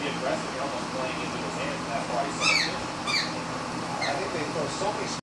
be aggressive, you're almost playing into his hands, that's why he's so good. I think they throw so many